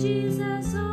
Jesus.